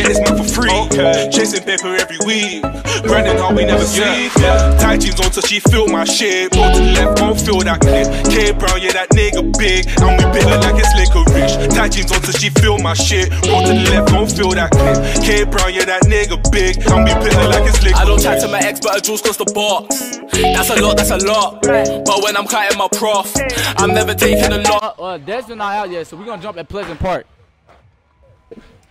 get this month for free. Chasing paper every week. Grinding hard, we never sleep. Tight jeans on till she feel my shit. Roll to the left, won't feel that clip. K Brown, yeah, that nigga big. And we bigger like it's licorice. Tight jeans on till she feel my shit. Roll to the left, won't feel that clip. K Brown, yeah, that nigga big. And we bigger like it's licorice. I don't chat to my ex, but a juice cost the box. That's a lot, that's a lot. But when I'm cutting my prof, I'm never taking a lot. Uh, uh, Desmond not out yet, so we're gonna jump at Pleasant Park.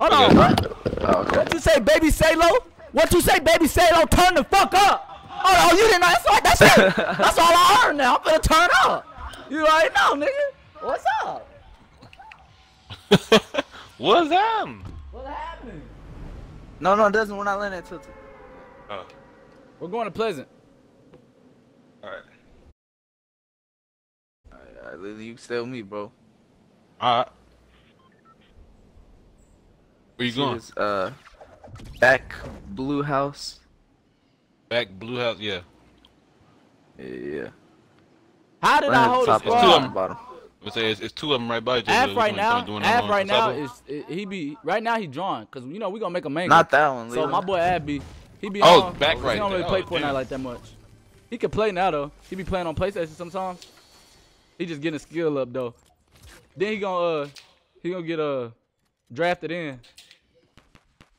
Hold on, what? Uh, what you say, baby Salo? What you say, baby Salo? Turn the fuck up! Oh, oh you didn't know? That's all, that's it. That's all I heard now. I'm gonna turn up. You already know, nigga. What's up? What's up? What's happening? No, no, Desmond, we're not letting it tilt. Oh, We're going to Pleasant. alright. Alright, Lily, you can stay with me, bro. Alright. Where you See going? this, uh, back blue house. Back Blue House, yeah. Yeah, yeah. How did Right I at the hold a top, It's two of squad? them. bottom. Say it's, it's two of them right by each Af other. right one now, doing them Af right now is it- he be right now he drawing cause you know we gonna make a mango. Not that one, So my boy Ab be he be Oh, on. back He don't really play Oh, Fortnite damn. like that much. He can play now though. He be playing on PlayStation sometimes. He just getting a skill up though. Then he gonna uh he gonna get uh drafted in.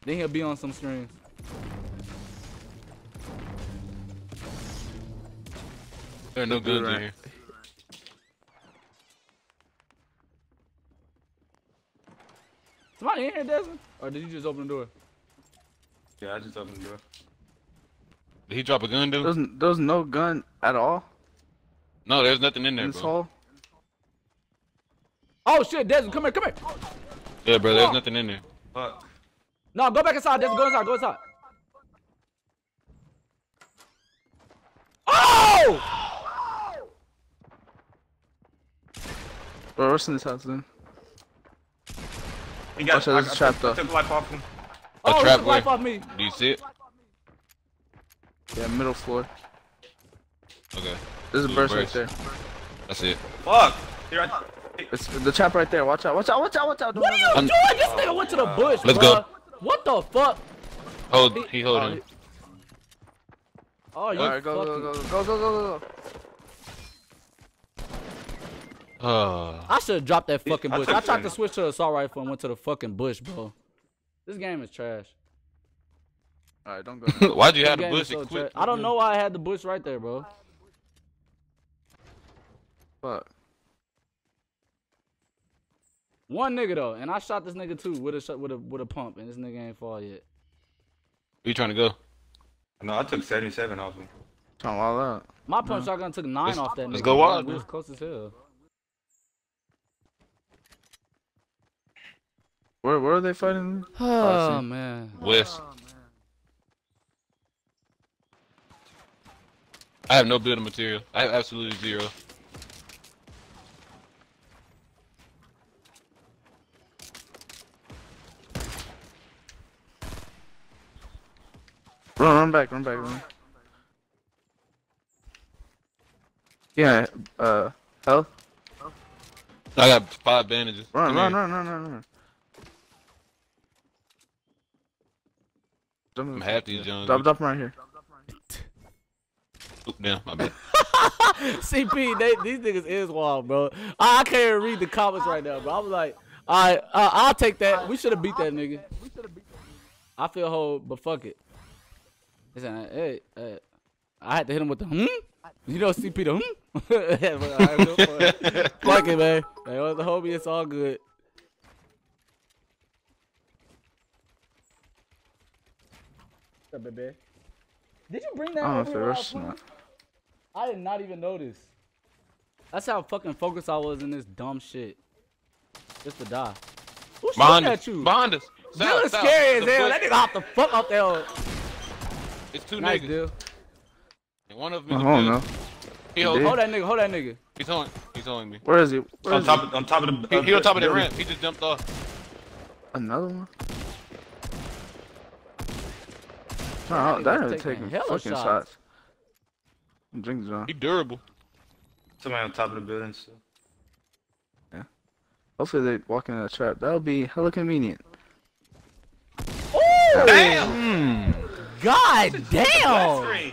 Then he'll be on some streams. There are no Good guns in right. here. Somebody in here, Desmond? Or did you just open the door? Yeah, I just opened the door. Did he drop a gun, dude? There's, there's no gun at all No, there's nothing in there, in this bro. hole. Oh shit, Desmond, come here, come here. Yeah, bro, there's nothing in there. Fuck. No, go back inside, Desmond, go inside, go inside. Oh! Bro, what's in this house then? He Watch out, there's a trap, I though. took life off him. Oh, a oh, trap took life off me. Do you see it? Yeah, middle floor. Okay, There's a Ooh, burst right burst. there. that's it. Fuck. Here I. It's the trap right there. Watch out, watch out, watch out, watch out. What are you doing? This nigga went to the bush, Let's bruh. go. What the fuck? Hold, he Oh, holding. Oh, you Alright, go, fucking... go, go, go, go, go, go, go. Oh. I should have dropped that fucking bush. took I tried to switch to the assault rifle and went to the fucking bush, bro. This game is trash. Alright, don't go. Why'd you have the bush so equipped? I don't know why I had the bush right there, bro. Fuck. One nigga though, and I shot this nigga too with a shot with a with a pump, and this nigga ain't fall yet. Where you trying to go? No, I took 77 off him. Trying to wall out. My pump shotgun took nine Let's- off that nigga. let's go bro. wild, We man. was close as hell. Where, where are they fighting? Oh, oh see. man. West. Oh, I have no building material. I have absolutely zero. Run, run back, run back, run. Yeah, uh, health. I got five bandages. Run, Come run, run, run, run, run. I'm half these Jones. Drop, drop 'em right here. Oop, down, my bad. CP, they, these niggas is wild, bro. I, I can't even read the comments right now, bro. I was like, all right, uh, I'll take that. We should have beat that nigga. I feel whole, but fuck it. Listen, hey, hey, I had to hit him with the hmm. You know CP the hmm. But, all right, go for it. fuck it, man. Hey, what's the homie? It's all good. What's up, baby? Did you bring that I don't know over if here they're while I was rushing playing? that. I did not even notice. That's how fucking focused I was in this dumb shit. Just to die. Who's shooting Behind at us. you? Behind us. Dude, South, it's south. scary as hell. That nigga hopped the fuck off there. It's two Nice, niggas. dude. And one of them is a don't know. He hold, did? Hold that nigga. Hold that nigga. he's holding. He's holding me. Where is he? Where On is top he? of, on top of the. He, he on top of that building. ramp. He just jumped off. Another one? No, That that nigga's ain't taking taking hella fucking shots. shots. Drink John. He durable. Somebody on top of the building. still. So. Hopefully they walk in a trap. That'll be hella convenient. Oh, Damn! Hmm. God damn!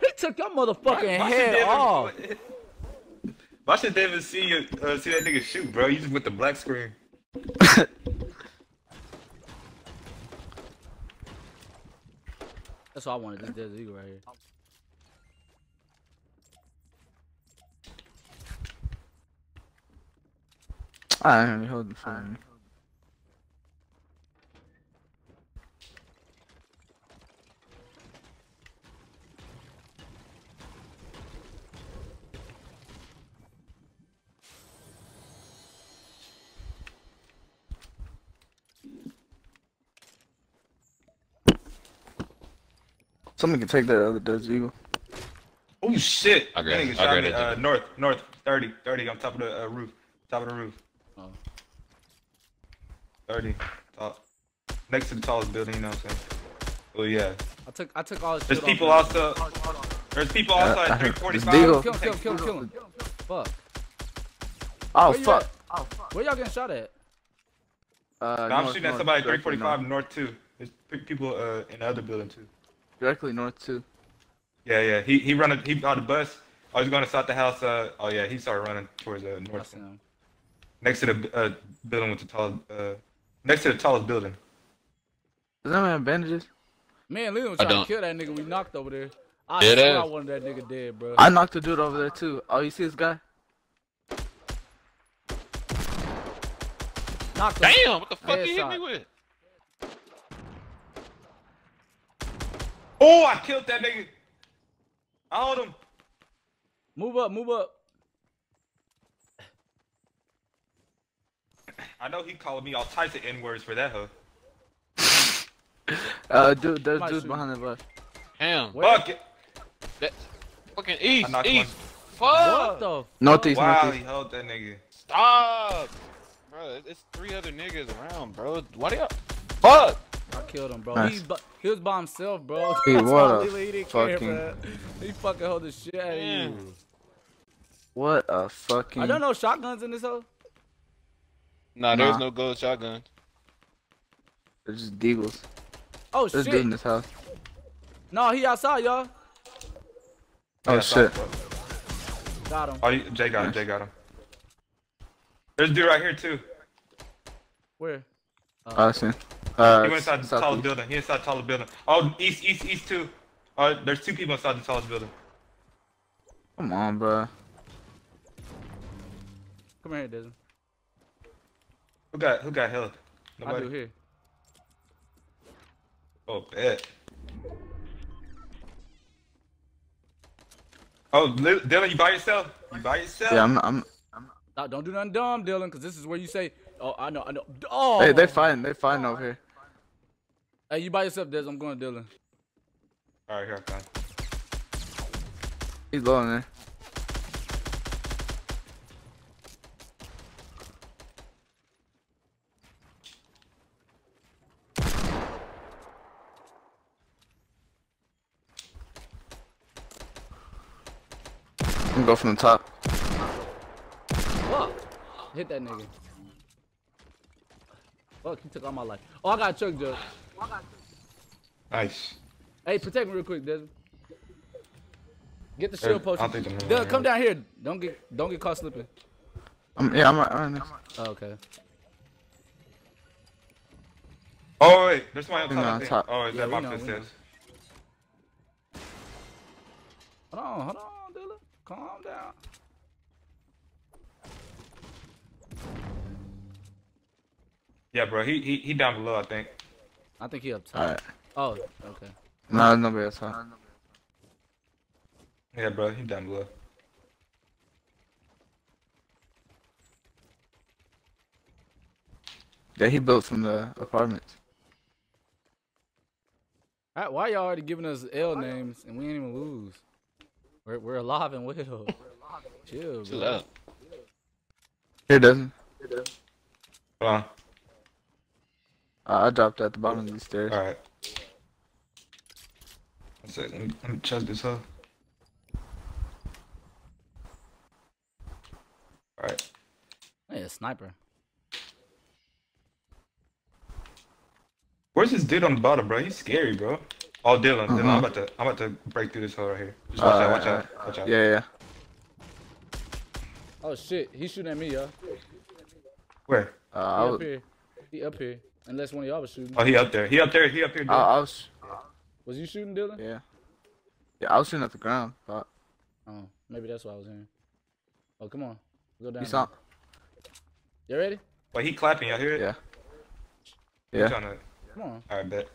He took your motherfucking Why should head David- off. Why should David see you uh, see that nigga shoot, bro? You just with the black screen. That's all I wanted. This Desert Eagle right here. I ain't holding for me. Someone can take that other Desert Eagle. Oh shit! I got it. I shot grab me, it, uh, north, north, 30, 30 on top of the uh, roof, top of the roof. Oh. 30, top, next to the tallest building. You know what I'm saying? Oh yeah. I took I took all his There's people off. also. There's people Yeah, also I at 345. there's Deagle. Kill him, kill him, kill him, kill him. Fuck. Oh Where you fuck! at? Where y'all getting shot at? Uh, No, I'm north, shooting at somebody at 345 north. north too. There's people uh, in the other building too. Directly north too. Yeah, yeah. He he running. He on the bus. I was going to start the house. Uh, oh yeah, he started running towards uh, north, seen him. next to the uh, building with the tallest. Uh, next to the tallest building. Does that man have bandages? Me and Leland was I trying to kill that nigga we knocked over there. I Dead swear I wanted that nigga dead, bro. I knocked a dude over there too. Oh, you see this guy? knocked him. Damn, what the fuck you hit me with? Oh, I killed that nigga. I hold him. Move up, move up. I know he calling me all types of n words for that huh? Uh, dude, there's Might dudes shoot. behind the bus. Damn, Fuck it. that fucking east, knocked east. What Fuck! the? Northeast, Wow, he held that nigga. Stop, bro. It's three other niggas around, bro. Why do y'all? Fuck! I killed him, bro. Nice. He, he was by himself, bro. Hey, That's what a Leland, he didn't care, fucking- He fucking hold the shit out of you. What a fucking. I don't know shotguns in this hoe. Nah, there's Nah. no gold shotgun. There's just deagles. Oh There's shit. dude in this house. No, he outside, y'all. Oh Yeah, shit. Got him. Oh, you- Jay got him. Jay got him. There's a dude right here too. Where? Oh, I see. Uh, He went inside the tallest building. He inside the tallest building. Oh, east, east, east too. Uh, there's two people inside the tallest building. Come on, bro. Come here, Desmond. Who got who got held? I Nobody. do here. Oh, bet. Oh, Dylan, you by yourself? You by yourself? Yeah, I'm. I'm. Nah, don't do nothing dumb, Dylan, because this is where you say, "Oh, I know, I know." Oh, Hey, they fighting. They fighting over here. Hey, you by yourself, Des. I'm going, Dylan. All right, here I come. He's low man. there. I'm gonna go from the top. Fuck. Hit that nigga. Fuck, he took all my life. Oh, I got a choke judge. Nice. Hey, protect me real quick, Desmond. Get the shield potion. think I'm Dylan, right come here. down here. Don't get don't get caught slipping. I'm, yeah, I'm right, right next. Oh, okay. Oh wait, there's somebody on No, top. I top. Oh, is Yeah, that my know, we? Hold on, hold on, Dylan. Calm down. Yeah, bro. He he he down below, I think. I think he up top. All right. Oh, okay. No, there's nobody else. Huh? Yeah, bro. He down below. Yeah, he built from the uh, apartment. All right, why y'all already giving us L names and we ain't even lose? We're we're alive and well. Chill, Chill bro. out. Here, doesn't. Hold on. Uh, I dropped at the bottom of these stairs. All right. One sec. Let me, let me chest this up. All right. Hey, a sniper. Where's this dude on the bottom, bro? He's scary, bro. Oh, Dylan, Dylan, Uh-huh. I'm about to, I'm about to break through this hole right here. Just watch out, watch Uh, out, watch out. Yeah, yeah. Oh shit, he's shooting at me, y'all. Where? Uh, He up here. He up here. Unless one of y'all was shooting. Oh, he up there. He up there. He up here. I, Dylan. I was, Was you shooting, Dylan? yeah. Yeah, I was shooting at the ground. But Oh, maybe that's what I was hearing. Oh, come on. Go down. you saw, You ready? Wait, he clapping. Y'all hear it? yeah. He Yeah. Trying to... Come on. All right, bet.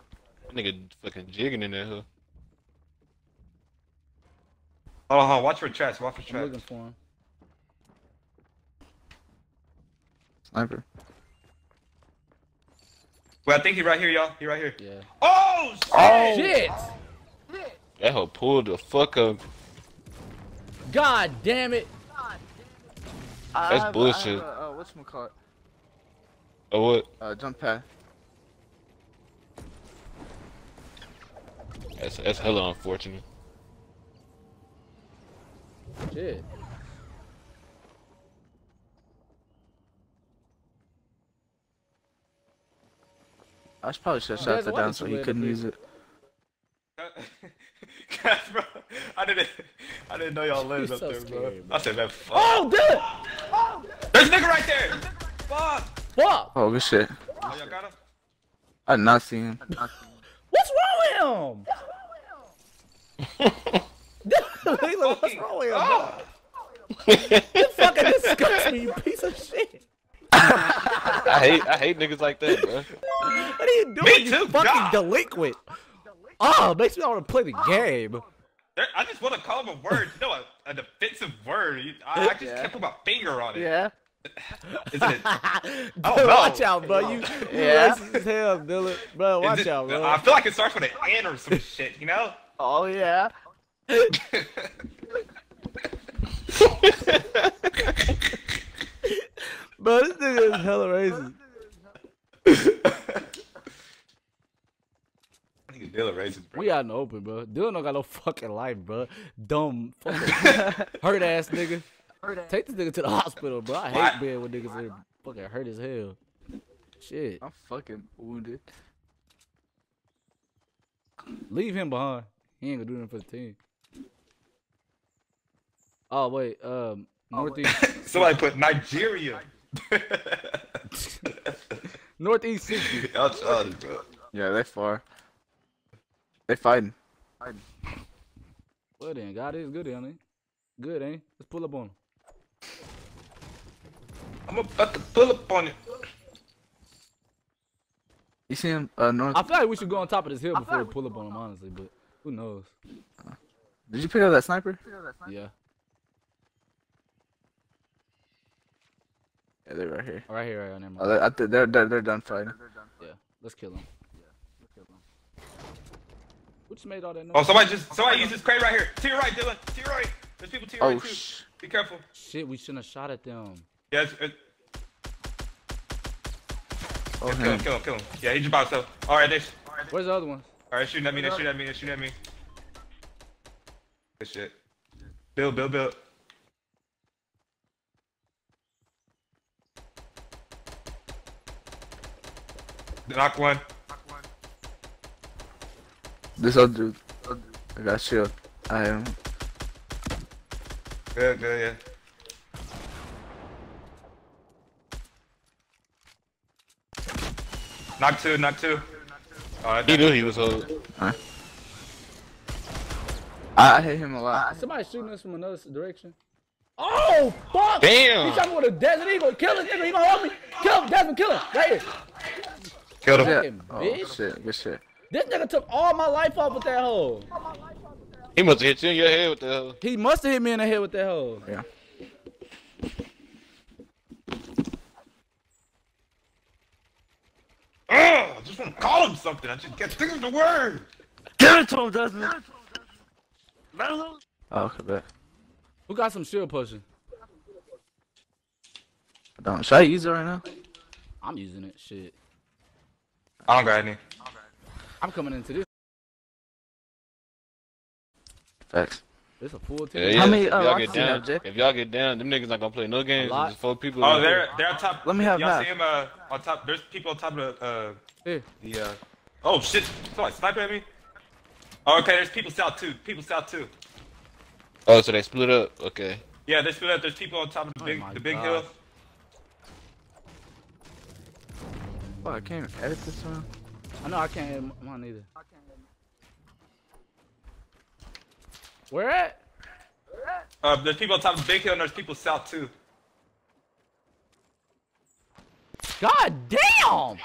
That nigga fucking jigging in there. Huh? Hold on, hold on. Watch for traps. Watch for I'm traps. looking for him. Sniper. Wait, I think he right here, y'all. He right here. Yeah. Oh, shit! Oh shit! That hoe pulled the fuck up. God damn it! That's bullshit. Uh, what's my call? Oh what? Uh, jump pad. That's that's hella unfortunate. Shit. I should probably should have Guys, shot that down so you he couldn't use it. Guys, bro, I didn't, I didn't know y'all lived up so there, bro. scary, bro. I said, man, fuck. Oh, dude! Oh, There's a nigga right there. Fuck. Fuck! Oh, good shit. Oh, y'all got him? I did not see him. What's wrong with him? Dude, he what's wrong with him? Oh. You fucking disgust me, you piece of shit. I hate I hate niggas like that, bro. What are you doing, Me you too, fucking God. delinquent? Oh, makes me want to play the game. There, I just want to call him a word. You know, a, a defensive word. I, I just Yeah. kept my finger on it. Yeah. Isn't it? Dude, don't know. watch out, bro. You, you Yeah. racist as hell, Dylan. Bro, watch it- out, bro. I feel like it starts with an N or some shit, you know? Oh yeah. Bro, this nigga is hella racist. Nigga Dylan raises, bro. We out in the open, bro. Dylan don't got no fucking life, bro. Dumb, fucking hurt ass nigga. Take this nigga to the hospital, bro. I hate Why- being with niggas that are fucking hurt as hell. Shit. I'm fucking wounded. Leave him behind. He ain't gonna do nothing for the team. Oh wait, um, northeast, Somebody put Nigeria. northeast sixty. Y'all childish, bro. Yeah, they far. They fighting. fighting. Well then, God is good, ain't he? Good, ain't? he? Let's pull up on him. I'm about to pull up on you. You see him? Uh, north. I feel like we should go on top of this hill before we pull up on him, honestly. But who knows? Did you pick up that sniper? Yeah, Yeah, they're right here. Oh, right here, right here. Never Oh, mind. they, I th- they're, they're they're done fighting. Yeah, let's kill him. Let's kill them. Who just made all that oh, noise? Oh, somebody just, somebody use this crate right here. To your right, Dylan. To your right. There's people to your Oh right, too. sh. Be careful. Shit, we shouldn't have shot at them. Yeah, it's, it's, Oh kill him, him. kill him, kill him. Yeah, he just by himself. Alright, they, Where's the other ones? alright, shooting at me, they're shooting at me, they're shooting at me. Good shit. Build, build, build. Knock one. This other dude. I got shield. I am. Good, good, yeah. Knock two, knock two. Oh, that, He knew he was hold. I, I hit him a lot. Ah, somebody shooting us from another direction. Oh fuck! Damn. He shot me with a desert eagle. Kill this nigga. He gonna help me. Kill him, Desmond. Kill him. Right here. Killed him. Yeah. Oh bitch. shit. Good shit. This nigga took all my life off with that hole. He must have hit you in your head with the hell. He must have hit me in the head with that hole. Yeah. Ugh, I just want to call him something. I just can't think of the word. Give it to him, Desmond. Oh, okay, bet. Who got some shield potion? I don't. Should I use it right now? I'm using it. Shit. I don't got any. I'm coming into this. Facts. It's a full Yeah, team. yeah. How many, if uh, y'all rocks get do down, have, if y'all get down, them niggas not gonna play no games. lot. There's four people. Oh, they're they're on top. Let me have Y'all see him uh, on top. There's people on top of the uh, Here. the uh, Oh shit! Somebody sniping at me. Oh, okay, there's people south too. People south too. Oh, so they split up. Okay. Yeah, they split up. There's people on top of the Oh big, my the big God. hill. Oh, I can't edit this one. I know I can't hit mine either. Where at? Uh, there's people on top of the big hill, and there's people south too. God damn!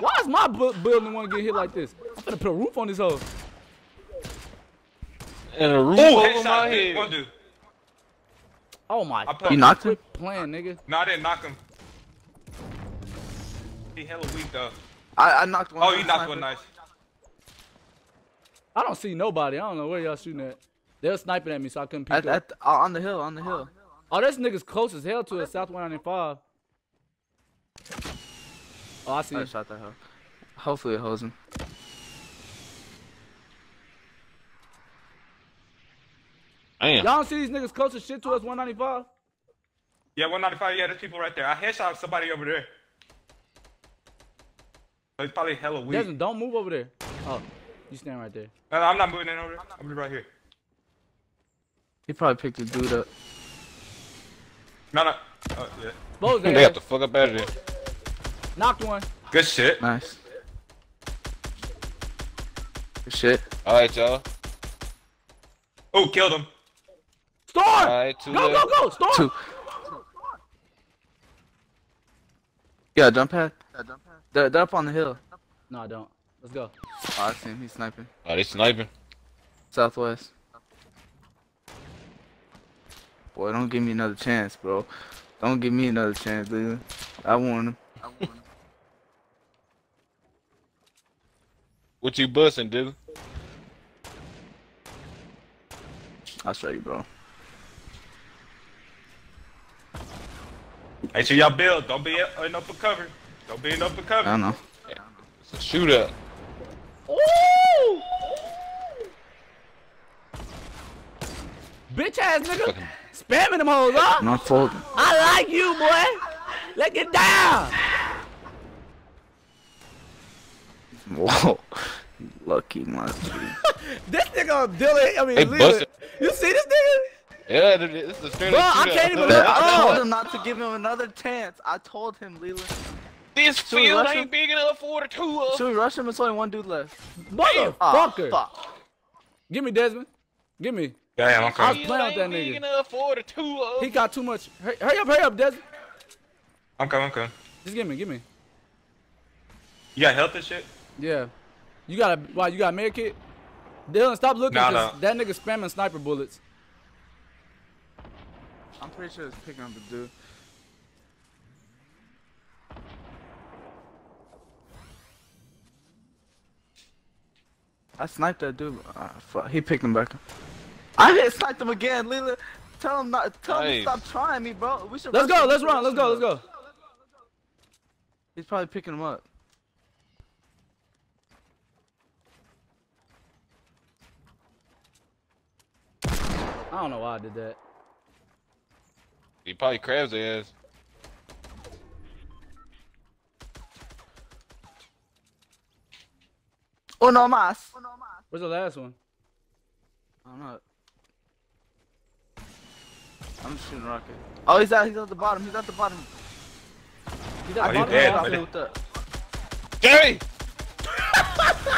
Why is my bu- building want to get hit like this? I'm gonna put a roof on this hoe. And a roof Oh, over my headshot! hit head. One dude. Oh my I god. You knocked him? Quit playing, nigga. No, I didn't knock him. He hella weak though. I, I knocked one. Oh, down, you knocked one nice. I don't see nobody. I don't know where y'all shooting at. They were sniping at me, so I couldn't peek At, up. at, uh, on the hill, on the hill. Oh, this nigga's close as hell to us, South 195. Oh, I see. I him. shot that hoe. Hopefully it holds him. Damn. Y'all don't see these niggas close as shit to us, 195? Yeah, 195. Yeah, there's people right there. I headshot somebody over there. He's probably hella weak. Desmond, don't move over there. Oh, you stand right there. No, no, I'm not moving in over there. I'm right here. He probably picked the dude up. No, no. Oh, yeah. Close They there. got the fuck up out of there. Knocked one. Good shit. Nice. Good shit. All right, y'all. Oh, killed him. Storm! All right, two go, go, go! Storm! Two. Yeah, jump pad. They're, they're up on the hill. No, I don't. Let's go. Oh, I see him. He's sniping. Oh, they sniping. Southwest. Boy, don't give me another chance, bro. Don't give me another chance, dude. I want him. What you busting, dude? I'll show you, bro. Make sure y'all build. Don't be in open cover. Don't be in open I cover. don't know. It's a shootout. Ooh! Bitch ass nigga. Fucking Spamming them hoes, huh? I'm not folding. I like you, boy. Let's get down. Whoa. Lucky monkey. This nigga Dylan, I mean, Hey, Leland, you see this nigga? Yeah, this is a straight Bro, I can't even I told him not to give him another chance. I told him, Leland. This Should we field rush ain't him? big enough for the two of us. Should we rush him? It's only one dude left. Motherfucker. Oh, fuck. Give me Desmond. Give me. Yeah, yeah, I'm coming. I was playing with that ain't big nigga. enough for the two of He got too much. Hurry, hurry up, hurry up, Desmond. I'm coming. I'm coming. Just give me, give me. You got health and shit? Yeah. You got a, why, you got a med kit? Dylan, stop looking, Nah, 'cause nah. that nigga spamming sniper bullets. I'm pretty sure it's picking up the dude. I sniped that dude. Ah, fuck. He picked him back up. I hit sniped him again, Lila. Tell him not. Tell him to stop trying me, bro. We should. Let's go, let's run, let's go, let's go. He's probably picking him up. I don't know why I did that. He probably crabs their ass. Oh, Uno más. Where's the last one? I'm not. I'm just shooting rocket. Oh, he's at. He's at the bottom. He's at the bottom. He's Oh, at he the bottom dead, of the buddy. house. With that. Jerry!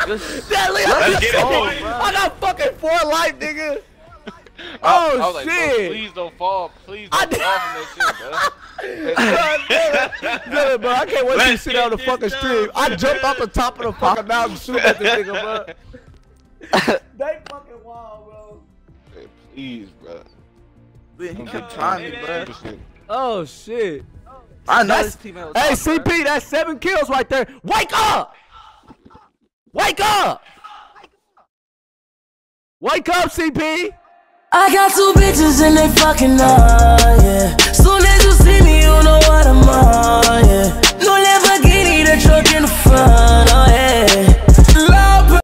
Just- Let's get it, Oh, boy. I got fucking four life, nigga. I, Oh, I was like, shit. please don't fall. Please don't did- fall from that shit, bro. God damn it. Damn it, bro. I can't wait till you Let's sit down the fucking this stream. done, I jumped off the top of the fucking mountain shooting at this nigga, bro. They fucking wild, bro. Hey, please, bro. He kept Oh, trying me, bro. Oh shit. I know That's- this Hey, top, bro. CP, that's seven kills right there. Wake up! Wake up! Wake up, CP! I got two bitches and they fucking on, yeah. Soon as you see me, you know what I'm on, yeah. No Lamborghini, the truck in the front, oh yeah.